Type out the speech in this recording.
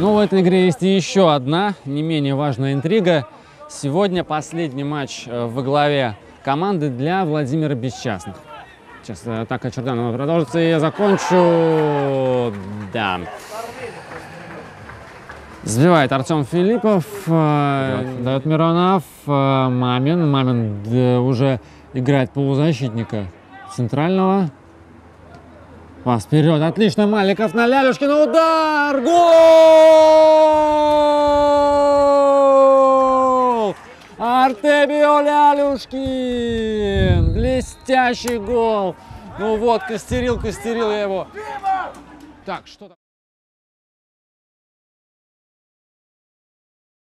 Ну, в этой игре есть и еще одна, не менее важная интрига. Сегодня последний матч э, во главе команды для Владимира Бесчастных. Сейчас э, атака Черданова продолжится, и я закончу. Да. Сбивает Артем Филиппов, э, дает Миронов, э, Мамин. Мамин э, уже играет полузащитника центрального. Пас вперед, отлично, Маликов на Лялюшкина, удар, гол! Артемио Лялюшкин, блестящий гол. Ну вот, костерил, костерил я его. Так, что там?